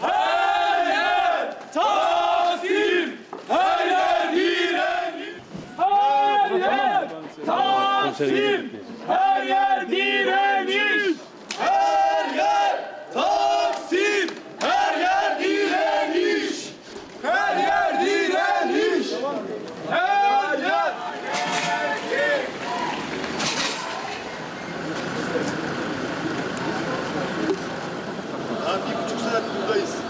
Her yer Taksim! Her yer direnir! Her yer Taksim! bir buçuk saat buradayız.